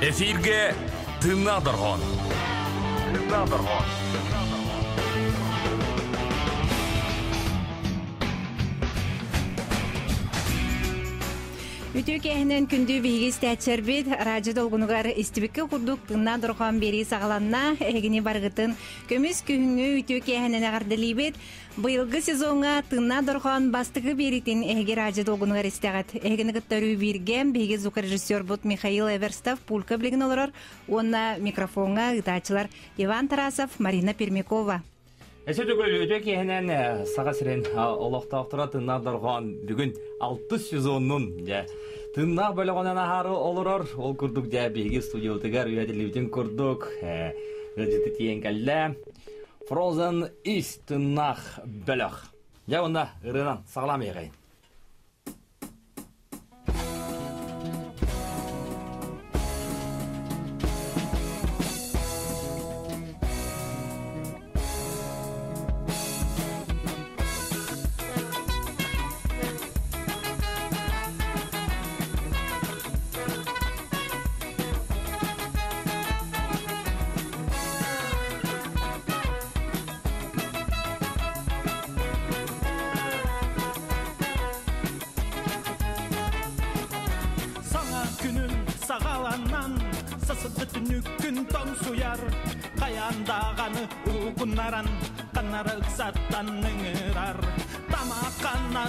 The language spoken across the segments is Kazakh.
Эфирге тынна доргон. Үтүү кэһинен күндүү биһигис тээчербит радио долгунугар истибикке курдук. Тынна дорхон бери сагаланна. Эгини баргытын көмүс күһүңү үтүү кэһинен агардылибит быйылгы сезонга тынна дорхон бастыгы беритин. Эги радио долгунугар истегат эгини гыттаруу бирген биһиги звукорежиссер бут Михаил Эверстов пулька билигин олорор. Уонна микрофонга ытаачылар Иван Тарасов Марина Пермякова. Эсэ түгөл өтө киһинен сага сирен олохтоохтора тыннар доргон бүгүн алты сезоннун же тыннах бөлөгөнөн ахары олорор ол курдук же биги студиотыгар үйәдилибитин курдук ыжыты тиен кэлле Frozen East тыннах бөлөг я онда ырынан саглам эгейин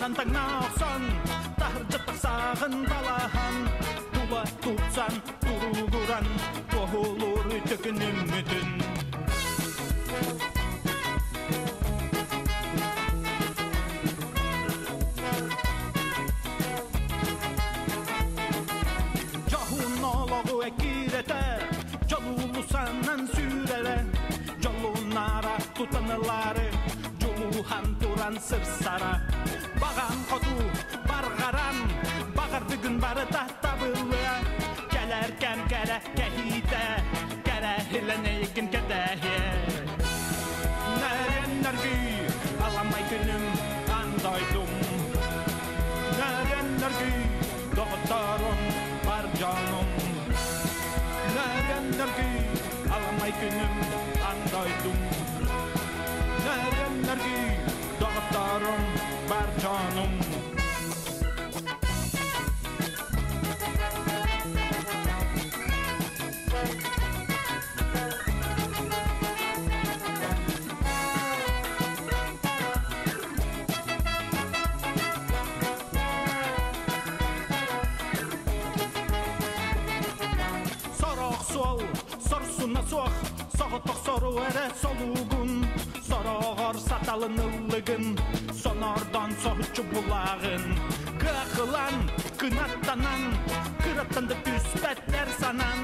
канаран таңна оксон тахыржыттык сагын балахан тула тутсан турулуран кохулур төкүн үмүтүн sorsuna sok Soğutuk soru ere solugun Sorogor satalın ıllıgın Sonardan soğuçu bulağın Kıakılan, kınattanan Kırattandı küspetler sanan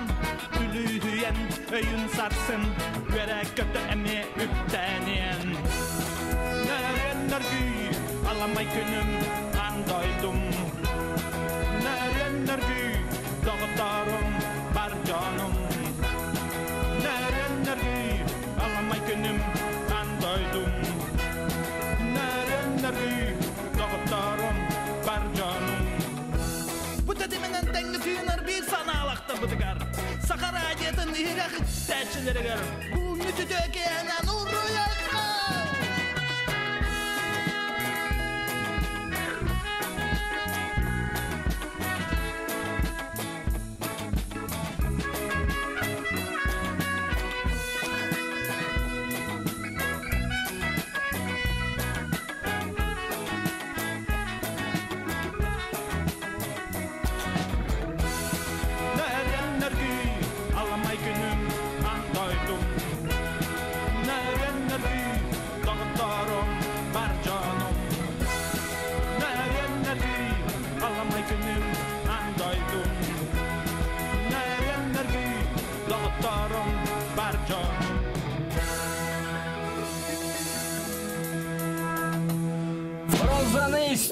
Tülühüyen öyün sarsın Göre kötü emi üpteniyen Nerenler giy together.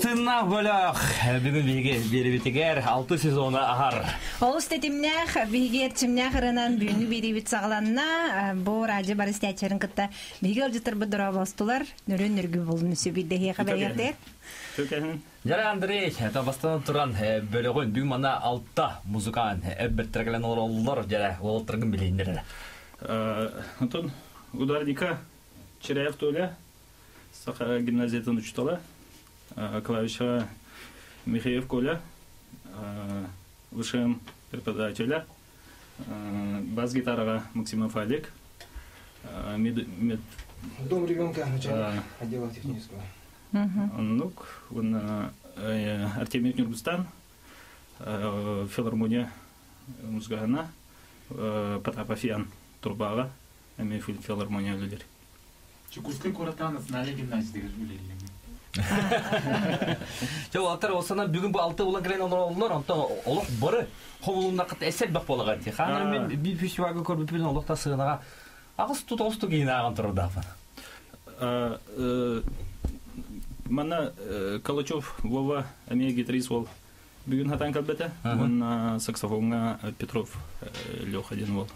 Тыннах бөлөг бүгүн биги берибитигер алты сезону ахар Олус тетимнях биги эрчимнях ырынан бүгүнкү бирибит сагаланна бу радио бар истячерин кытта биги ылжытыр быдыра бастылар нөрөн нөргү болун сөбүдde хия хабар ярдер Түкәһен Жара Андрей, это бастан туран бөлөгөн бүгүн мана алтта музыкан эббертерген ололлор жара олоттыргын билейиндер. Антон, ударника Черяев Толя, Саха гимназиятын учтала, Э, клавишаға Михаил коля э, вышым преподавателя э, бас гитараға максимов олег мед, мед... дом ребенка начальник отдела технического. Онук он артемьев нургустан филармония музгана потапофиян турбаға эми филармония үлелер коротана куратанов нали гимназия деген билелем. Жо алтар осана бүгүн бу алты улан келен ололлор онто олох бары хомулунда кат эсел бак болаган ти. Ханыр мен би фестивальга көрүп бир олохта сыгынага агыс тут осту кийнаган турдапын. А, э, Мана э, Калачев Вова, эми гитарист ол. Бүгін хатан калбете, Ага. он а, саксофонга э, Петров Леха ден ол.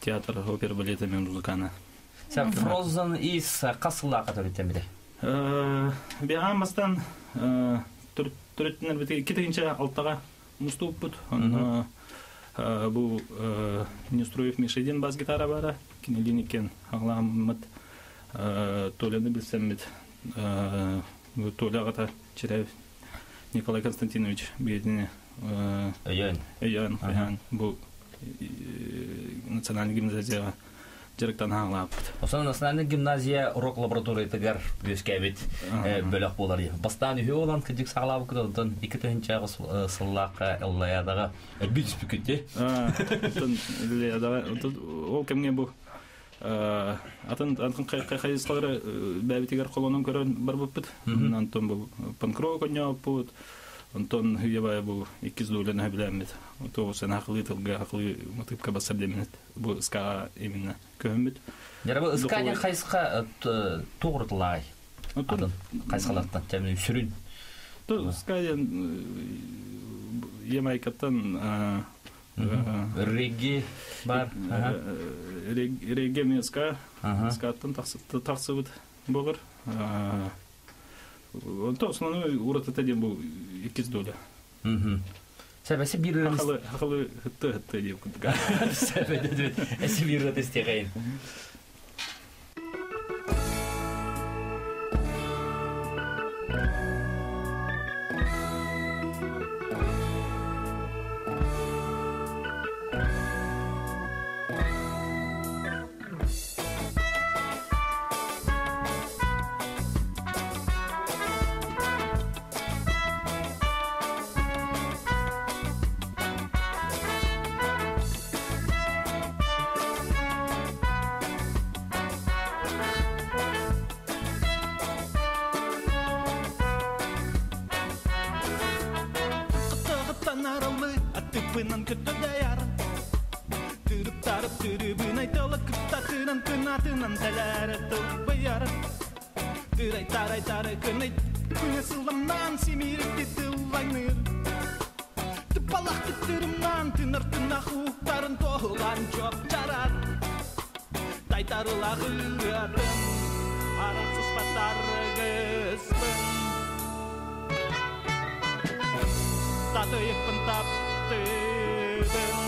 Театр опера балета мен музыкана. Сен Frozen is касылла катар өтемиде. Беғамастан түреттінер бітке кетігінші алтаға мұстуып бұд. Оны бұл Нестроев Мишеден бас гитара бара. Кенелин екен ағламыт Толяны білсем бит. Толяға Черяев Николай Константинович бедіне Өйөн. Эйян Хаян бұл национальный гимназияға директан ағлап. Осана национальный гимназия урок лаборатория тегер бескәбит бөлөк болар. Бастан үһү olan кидик саглап кыдылдын ике тенче сыллак эллаядага бит спикетте. Ол кемге бұл атын атын кайсылары бәбитегер колонун көрөн бар буппут. Антон бұл панкро коня Антон Хүйебай бұл иккиз дөлен хәбиләмет. То сен хакылы тылга хакылы мотыпка басар демет. Бұл ска именно көмбит. Ярабы исканя Дохуй. кайска тугрытлай. Атын кайскалаттан темне сүрүн. То скайен Ямайкаттан Реги бар. Ага. реге ска скаттан таксыбыт болгор. Онто основной урат этеден бу икиз доля. Мгм. Себеси бир рын Хакылы хакылы хытты хытты деп кудга. себеди. Эси бир рын истегейин. Арылы аттыпынан көттө даяр. Тырып тарып тырыбын айтылы кыттатынан кынатынан тәләрі. Тырай тарай тары. satu pentap teben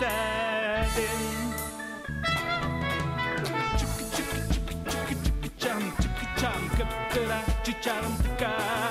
standing. Chicka chicka chicka chicka chum chicka chum chicka chicka chicka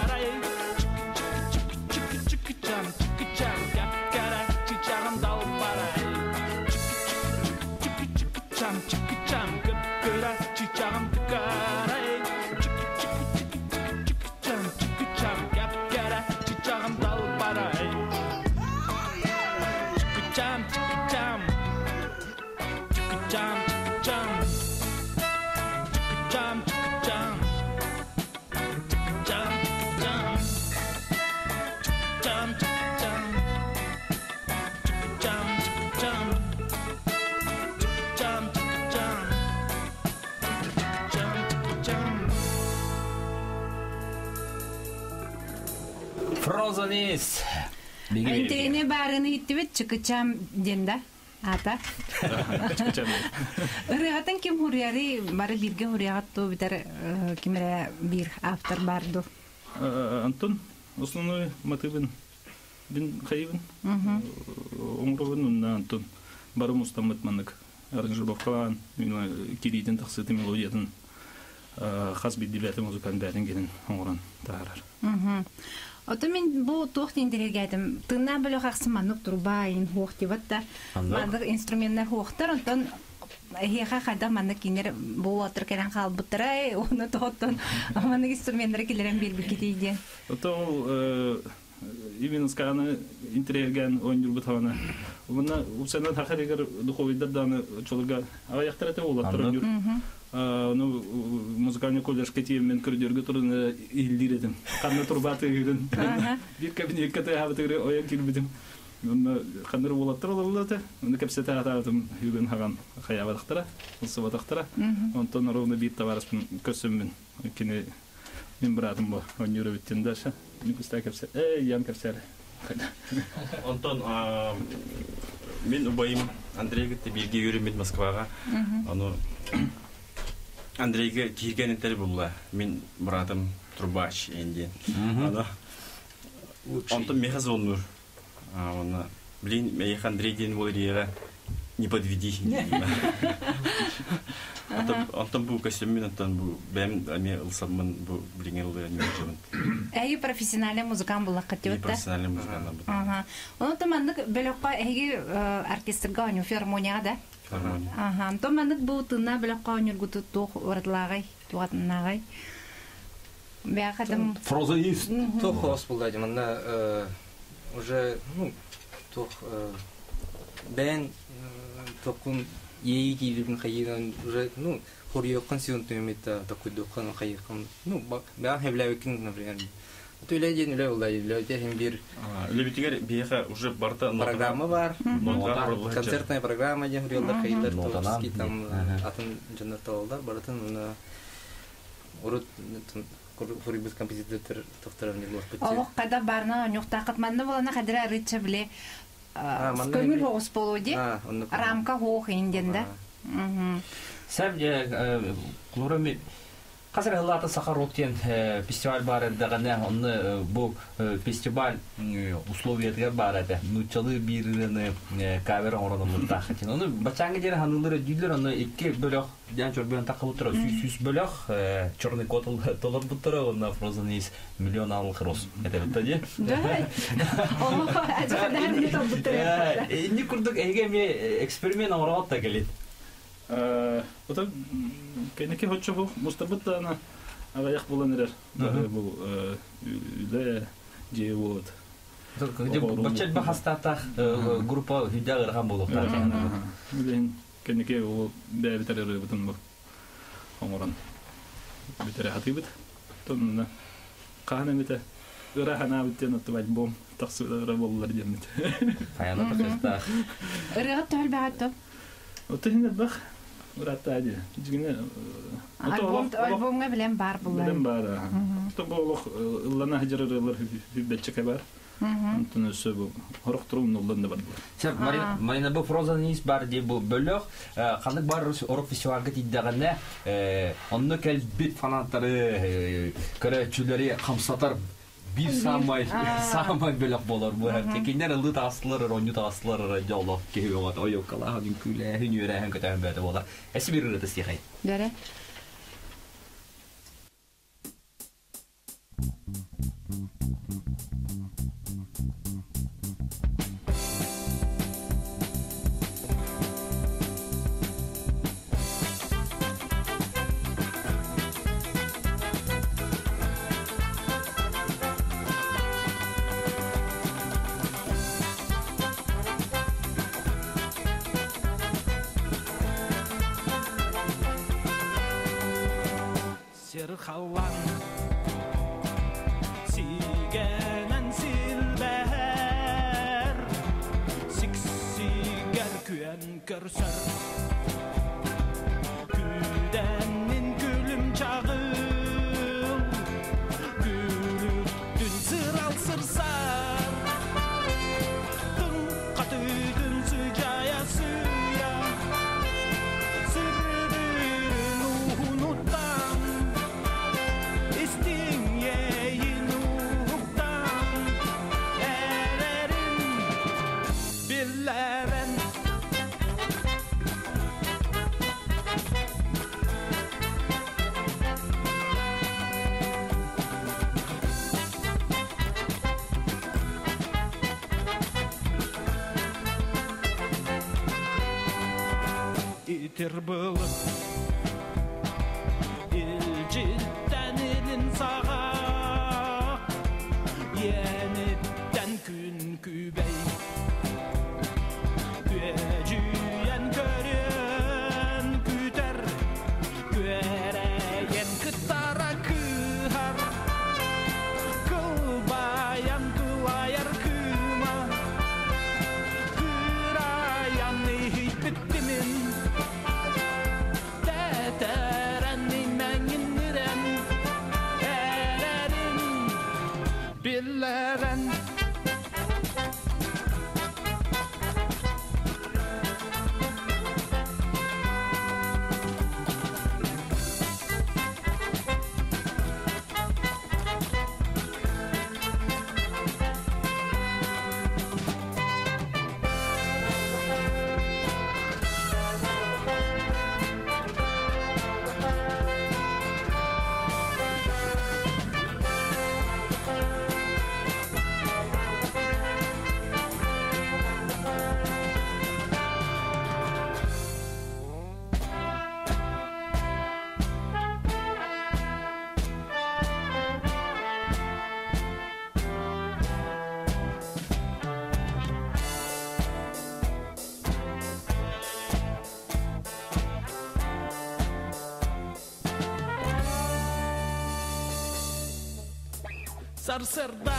Алис. Интегене барын иттибет чыкычам денда. Ата. Рыгатын кем хуряри бары бирге хурягат то битер э, кимере бир автор барду. Э, Антон, основной мотивын бин хайвын. Умровын унна Антон. Бары Барым устамытманык. Аранжировкалан, э, киридин тахсыты мелодиятын. Хас бит дебятым музыкан бәрін келін оңыран тағарар. Ото мен бу тохтин дирегәтем. Тынна беле хаксым манып турбайын хохти ватта. Мандык инструменттар хохтар, онтан Хиха хада маны кинер бул атыр керен хал бутырай, оны тоттон маны инструменттар килерен бир бик китейде. Ото ул э, именно сканы интерьерген он юр бутана. Мына усенат хакырыгыр духовиддер даны чолга аяктар ете ул юр. Э, ну э, музыкальный колледж кетием мен көрдөргө турун илдиредим едім. турбатыгын э, бир кабине катагабытыгы оян кирбидим Онна каныр болаттыр олаллата, онда кепсете атабытым юген хаган хаябатыктара, усубатыктара. Онтон ровно бит товарыспын көсөммүн. Кине мен бирадым бо, он юрө биттен даша. Мен куста кепсе, эй, ян кепсер. Онтон мен убайым Андрей гитте бирге юрем мен Москвага. Аны Андрейге кирген етер. Мен мұратым Трубач енді Ана онтон мехаз А Ана блин, мех Андрей ден болыр не подведи. Онтон бұл костюммен, онтон бұл бем ме ылсамын бұл білген ұлдыра не. Әйі э, профессиональный музыкант бұл лақыт деп? Профессиональный музыкант. Ага. Оны тұмандық бөліққа әйі э, э, оркестрға, фермонияға да? Аха, то манат бу тына беле қаунюр гуту тух уратлагай, туатнагай. Фроза Фрозаист. тох хос булды, э, уже, ну, тох э, бен э, токун ей кибин хайдан уже, ну, хорьёккан сион төмөт такой доккан хайкан. Ну, бя хевләвекин, например, төләйден үлә улай үләйтәһен бир. Үләбитигер бияха уже барта программа бар. концертная программа дем релда кайдар тулский там э, атын жаннар талалдар баратын уны э, урут курибыз композитор тохтар не господи аллах кайда барна нюхта катманны болана кадра рыча биле көңүл хогус болуди рамка хох инденде сам же э, кулурамит Қазір ғылаты сахар октен фестиваль бар дагана онны бу фестиваль условиятгар бар да нучалы бирыны кавер ораны мутта хатин. Оны бачаңгы жер ханылдыр дилер оны икки бөлөк жан чорбен такып утура. Сүз сүз бөлөк черный кот толып буттура онна фрозан из миллион ал хрос. Это де? Да. Омаха ажыхандан не ме эксперимент. Кенеке хочча бу мустабыт да ана эрер. Бу үле же вот. Бачет бахастатах группа хүдәгәр һәм булыктар. Үлен кенеке ул бәбитәр эрер бу. Оңгоран. Битәр хатыбыт. Тонна. Кана биттен боллар Ратади. Дигне. Альбом альбомга белән бар булар. Белән бар. бұл булык лана хәҗерләр бәлчәкә бар. Төнесе бу. Хорык турым ұлдан да бар. Сәр Марина бу фраза нис бар ди бу бөлөк. Кандык бар Орок фестивальгә тидәгәндә, онны кел бит фанаттары, көрәчүләре, хамсатар бир самай самай бөлөк болор бу текинер ылды таслар роню таслар жолок кеугат ойоккала күлө хүнүрө һәм көтөн бөтө болар эси бир рыты стихай Дөрі. Сер ветер был. sacerdote.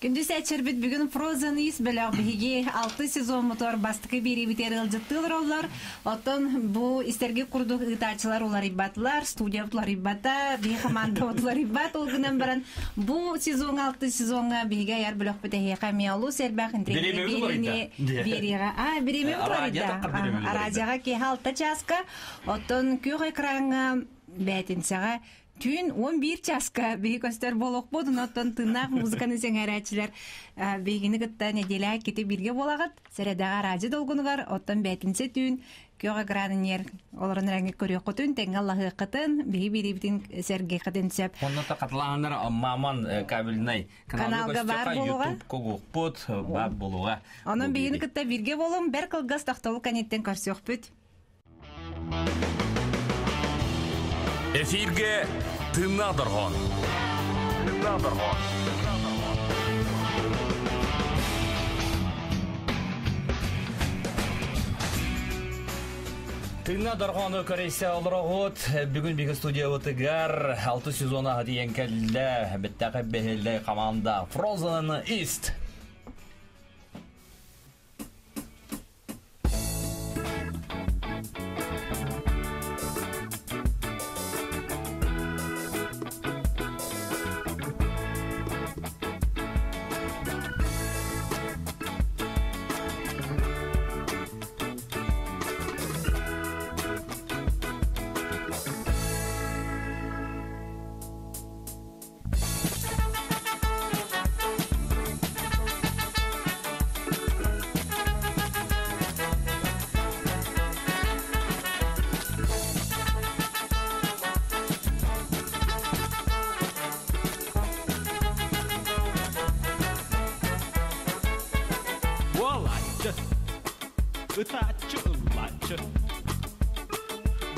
Күндүс әчербит бүгүн прозан ис беләк биги 6 сезон мотор бастыкы бери битер ылжыттылар олар. Оттон бу истерге курдук ытачылар улар ибатлар, студия улар ибата, би команда улар ибат олгынан баран бу сезон 6 сезонга биге яр беләк бите хәка миялу булар интригне иде. берига. А, береме А, булар радио иде. такыр береме А, булар иде. Радиога ке халта часка. Оттон экранга бәтинсәгә Түн 11 часка беги көстөр болок бодун оттон тынак музыканы сеңерәчилер бегини гытта неделя кити бирге болагат середага радио долгунугар оттон бетинсе түн кёга гранинер олорон рәңге көрүө кутун теңге аллахы кытын биһи бирибитин серге кытын сөп Онната катлаандар маман кабельнай Каналга бар болуга? YouTube когукпут бар болуга. онун биһини кытта бирге болум бер кылгас тохтолук канеттен көрсөкпүт Эфирге тынна доргон. Тынна доргон. Тыйна дарганы көрейсе олорогот бүгүн биги студия отыгар алты сезона диен келде биттака бехелде команда Frozen East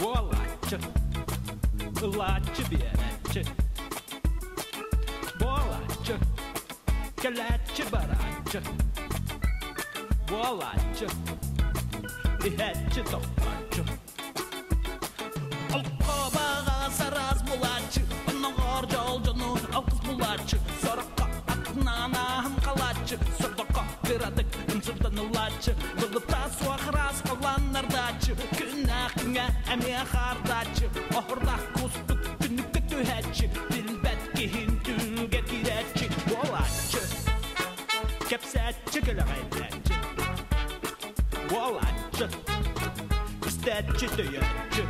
Bolat, lat vierat, bolat, kelet barat, bolat, lihet topat. Alqaba saraz bolat, anğar jono, alqız bolat, sarqa atnana ham qalat, sırdaqa viradik, insirdan lat. Emir kardaçı Ahırda kustuk günlük kötü hacı Dilbet gihin tün getireci Boğaçı Kepsetçi gülü gayretçi. Boğaçı Kıstetçi düyerçi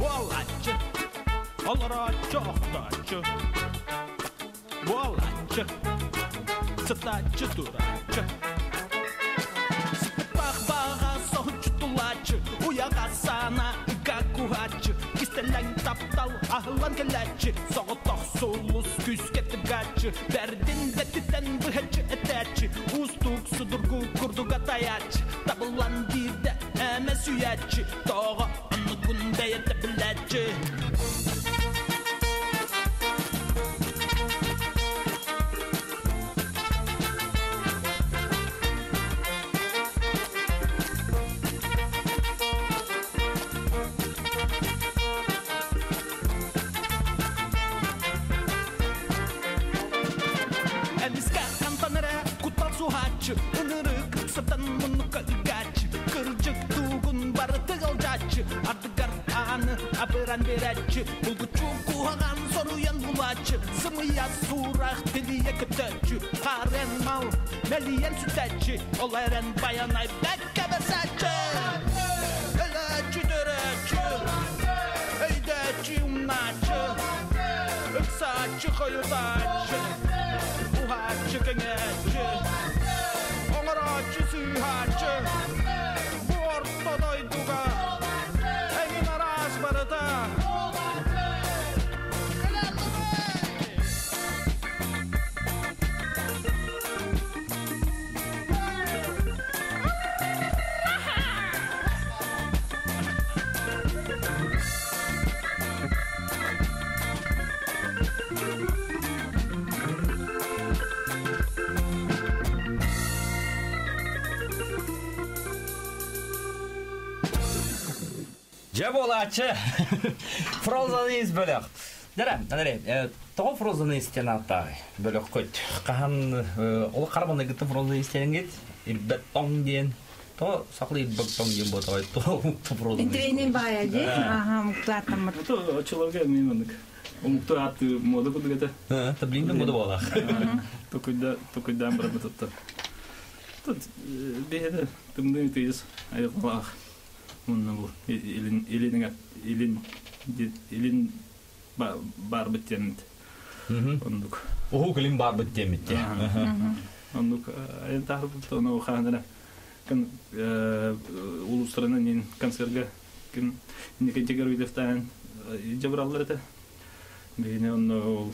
Boğaçı Alıracı ahtaçı Boğaçı Sıtaçı duraçı sudur gu kurdu gatayaç Tabılan girdi eme süyaç Doğu onu gün deyirdi bilaç Kişi olayan bayan ay bekke be serçe Öleçi döreçi Öydeçi umnaçı Öpsaçı koyudaçı Buhaçı kıngıç Же болачы Frozen East бөлөк анаре, тоғы Frozen East'ен аттағы бөлөк көт. Қахан, ол қарбаны гыты Frozen East'ен гет, ирбет тоң дейін. То сақлы ирбет тоң ботағай, то East. интренин бая очыларга мен мындык. Умукту атты мода. Та блин, да мода. Тут айылах. Мунна бу илин илин илин илин бар биттен. Ондук. Уху кілін бар біт демітте. Ондук айн тахыр бутта ону ханара. кын улустарынан ин концертга ким инеке жегер уйдефтан жабраллар это бейне онно ол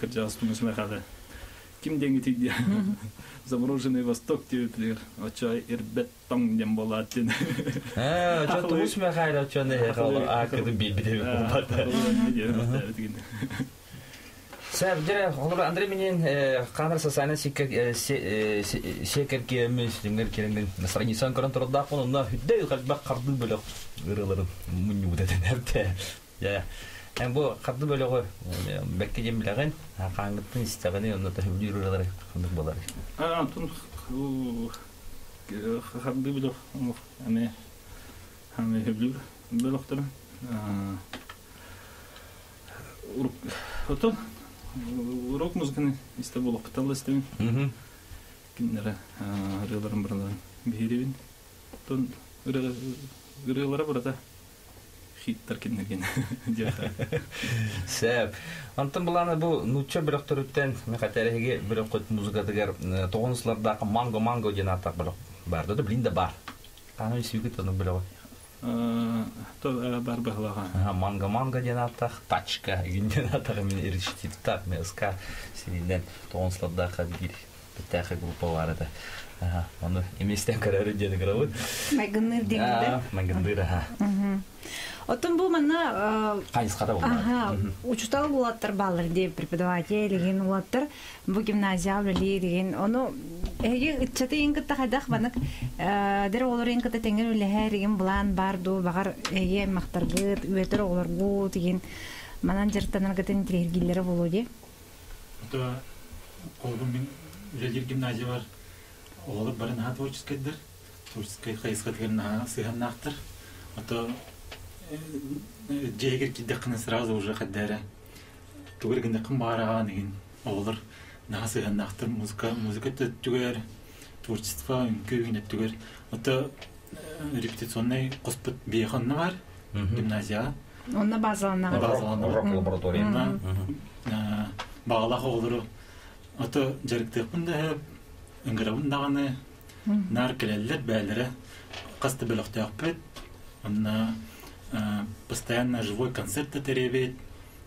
кыржа астумусуна хады ким денги тиди замороженный восток диютлер очай ирбет тоң дем болат ден Э, чот ус ме хайра чон э хал а кыды би би. Сәб дире олар Андрей менен кадр сасана сикер секер кемес диңгер керенген страницасын көрөн турда конунда хүддей калба карды бөлөк ырыларын муню деден эрте. Я Эм бу карды бөлөгө бекке жем билеген каңгыттын истегени онда да ырылары кандык болар. а аме аме хеблюр белоктор урук отон урок музыканы исте болуп тон ырылара барата хиттар киндерген жака Сәп. Антын буланы бу нуча бирөктөрүттен мехатереге бирөкөт музыка дигер тогонусларда манго манго ден атак бирөк барды да блинда бар. Каны сүйгүт аны бирөк. то бар бахлага Ага, манго манго ден атак, тачка ден атак мен иришти так меска синен тогонусларда кадир битәхе группа бар да. Ага, аны эместен карары гравут. Майгынныр А, дегенде. мангындыр ага. Отон бу манна Кайыскада булар. Ага, учутал булаттар балар деп преподаватель деген булаттар бу гимназия биле деген ону эге итчата ингитта хадах банак дер олар ингитта тенгер үле деген булан барду багар эге мактаргыт үетер оларгу деген манан жыртанар гатын тиргиллери болу де колдун мен гимназия бар. Олар барын ха творческайдыр. Творческий хайыска деген на сыганнахтыр. То жегер киддекны сразу уже хаддара. Тугергенде кым бараган деген. Олар на сыганнахтыр музыка музыка түгер творчество үnkө түгер. То репетиционный коспыт бейханны бар гимназия. онна базаланага Базаланага. Рок лаборатория. Мгм. Мгм. бағалақ олыру ото жарықтықпын да үңгірабын дағаны нар келелер бәлері қасты бөліқтіяқ бет онна постоянно живой концерт теребет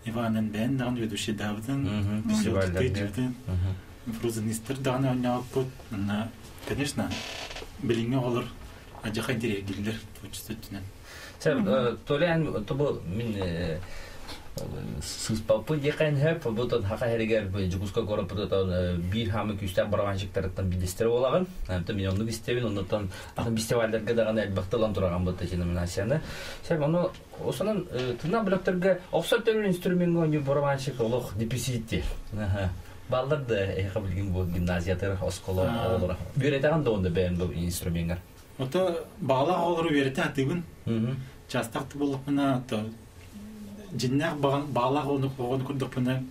Иванен бән дағын ведущий дабдын Мгм. Фестивальдерде. Мгм. фрузенистер дағаны ойнауып бұд онна конечно біліңе олыр ажақа дирегилер творчество түнен Сәр, толян тобу мин сыспалпы декан хэп бутон хака херегер жугуска горып бутон бир хамы күстән барган жиктәрдән бидестер болаган. Хәмтә мин онны истебин, оннан атын фестивальләргә дә гына әлбәттә тураган бу номинацияны. Сәр, аны осынан тына бүләктәргә офсат төрле инструмент гоню барган шик олох депозитти. Аха. Балдар да бу оскола олора. Онда бу ото берете атыбын частақты бағалақ оны қоғаны күрдікпына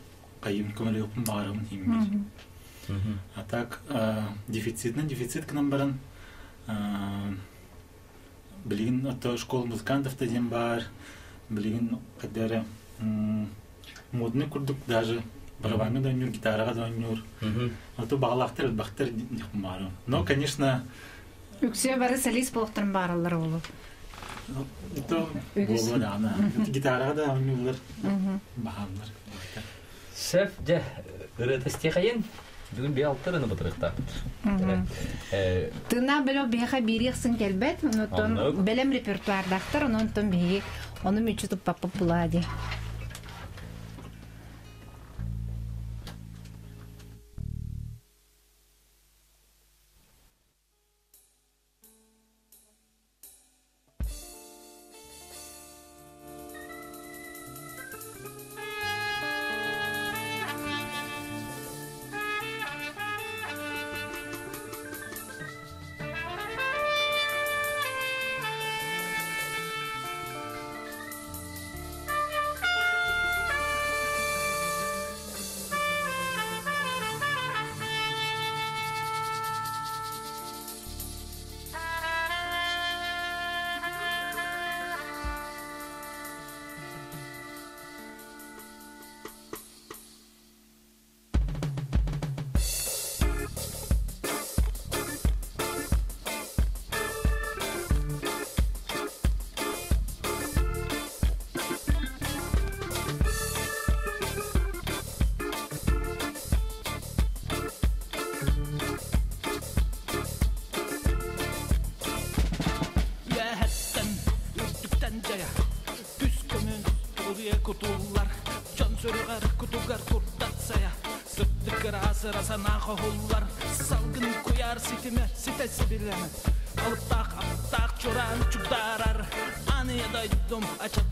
қайым көмелеуіпін бағарымын химмел Мгм. а так э, дефицитна дефицит к нам баран билигин ото школа музыкантов ден бар билигин кадары модный курдук даже барабанга да ойнур гитарага да ойнур Мгм. ото барым но конечно үксө бары солист болуктарын бааралар болу ото Үгіз. болу да ана гитарага да ойнурлар бағалар Сәф, дә, қайын, бүгін бе бұтырықта. Тына бело беха бирихсын келбет, белем оны туппаппы булади. hollar salgın koyar sitime sitesi bileme alıp tak alıp tak çoran çukdarar. Anıya da yudum açıp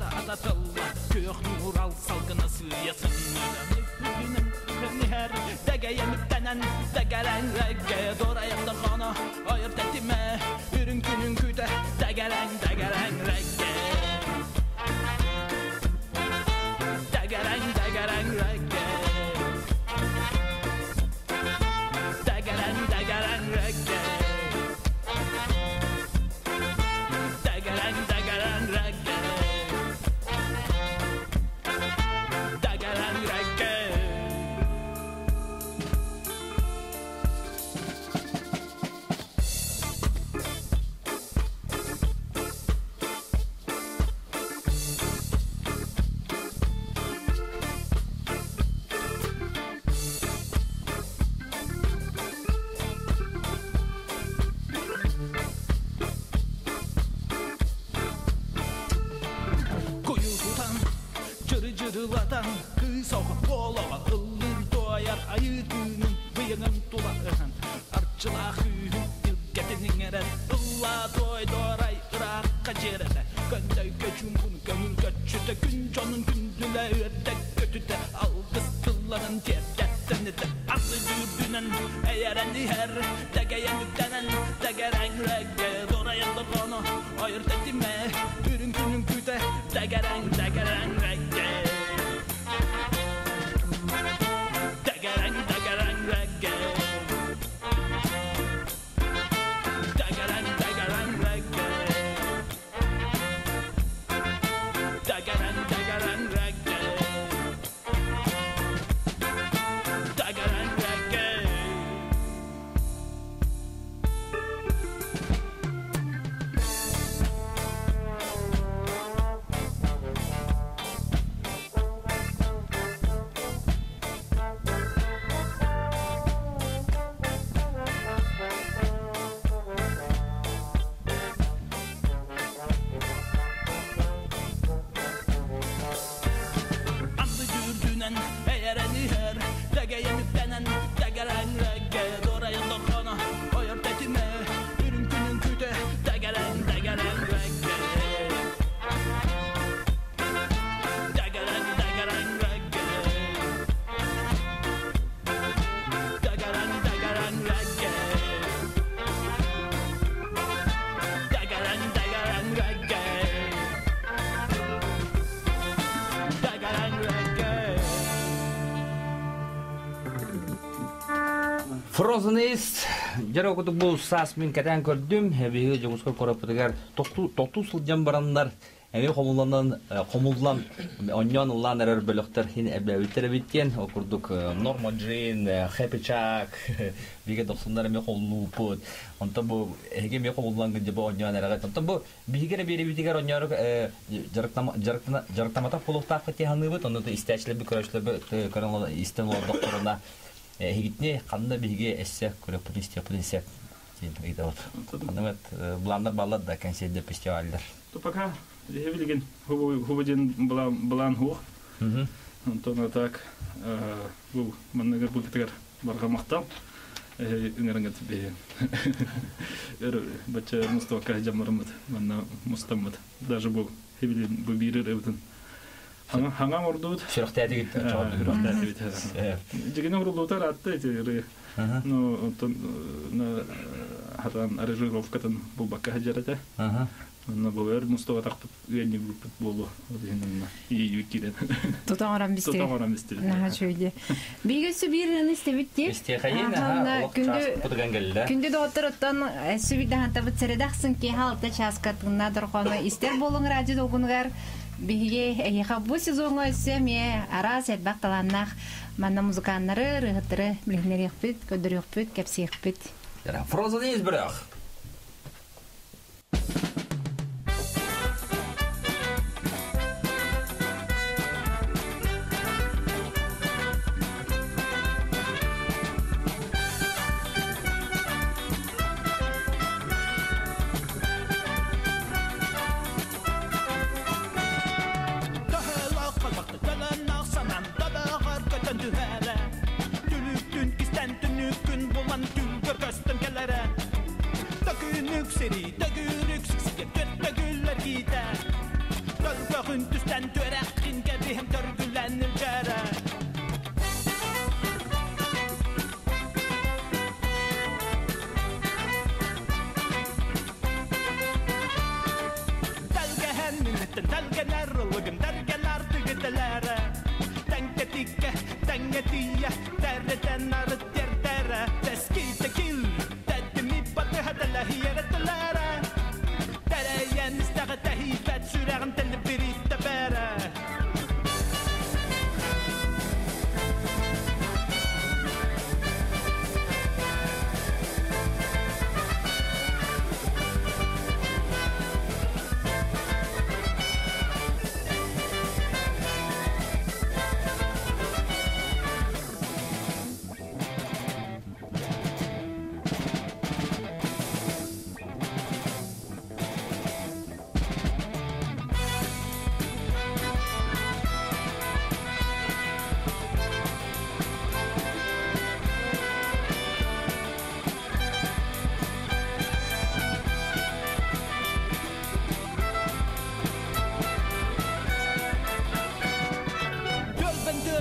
East жара окутук бул саас мен катан көрдүм эбиги жумуска корапытыгар токту токту сылжан барандар эми комулланан комуллан оньон улан эрер бөлөктөр хин эбебиттер биттен окурдук норма джин хэппи чак биге доксундар эми коллуупут онтон бу эге ми комуллан гынжы бу оньон эрага онтон бу бигере бери битигер оньор жарыктамата полуктаак фатиханыбыт онтон истәчлер би көрөчлөр көрөн истен докторуна Хигитне канда биге эссе көрөп путистя путисек. Тин ыйда вот. Кандамет буландар баллар да консерде фестивальдер. То пока хевилген хубаден балан хух. Антон так бу маннагар бу кетер барга мактам. Ингерангат бе. Эр бача мустава кажамармат манна мустамат. Даже бу хевилен бирер эвтен. Хаңа хаңа ордут. Шырыктады гит. Жигене урулутар атты жери. Ну, то на хатан аранжировкатан бу бакка хаджарата. Ага. На бовер мустава тахпыт уянни группыт болу. И юкиден. Тутаңаран бисте. Тутаңаран бисте. Наха шөйде. Бигесі бирін істебит деп. Исте хайын Аханна, ха күндө- күндө путган келде. Күнде доктор оттан сүбиде хантабыт середахсын ки халта часкатыңна дорхоно истер болың радио догунгар биге эйха бу сезонга семье ара сетбак таланнах манна музыканнары рыгыттыры билгенерекпит көдөрөкпүт кепсиекпит Жара Frozen East бирок. திக்க தங்க தீய தர தன்னறுத்த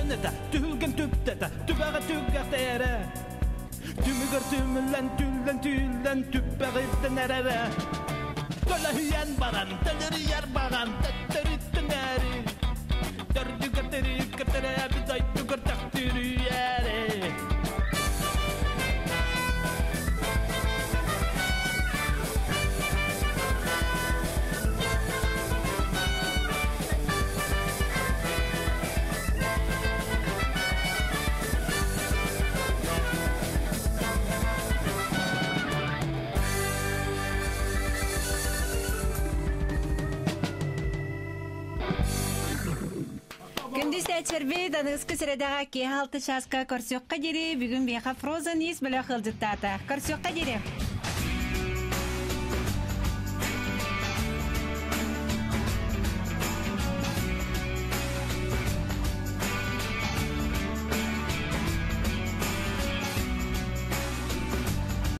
dette, du hulken tupp dette, du bare tugger dere. Tummer tummelen, tullen, tullen, tupper uten erere. Er. Dolla hyen baran, døller yer baran, dette тәчербе даныгыз көсіредіға ке алты часка көрсөкқа дере бүгін бейха фроза низ білі қылжыттата. Көрсөкқа дере.